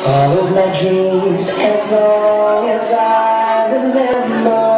followed my dreams as long as I remember.